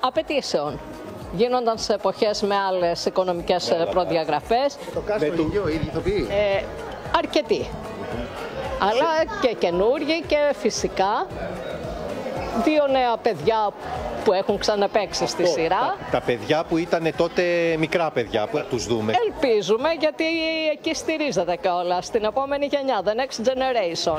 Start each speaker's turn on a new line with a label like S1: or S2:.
S1: Απαιτήσεων. Γίνονταν σε εποχές με άλλες οικονομικές ε, προδιαγραφές. προδιαγραφές.
S2: Το κάστρο
S3: του-
S2: ίδιος, οι ηθοποιοί.
S1: Ε, αρκετοί. Αλλά και καινούργοι και φυσικά δύο νέα παιδιά που έχουν ξαναπέξει στη σειρά.
S3: Τα, τα παιδιά που ήταν τότε μικρά παιδιά που τους δούμε.
S1: Ελπίζουμε γιατί εκεί στηρίζεται κιόλας στην επόμενη γενιά, the next generation.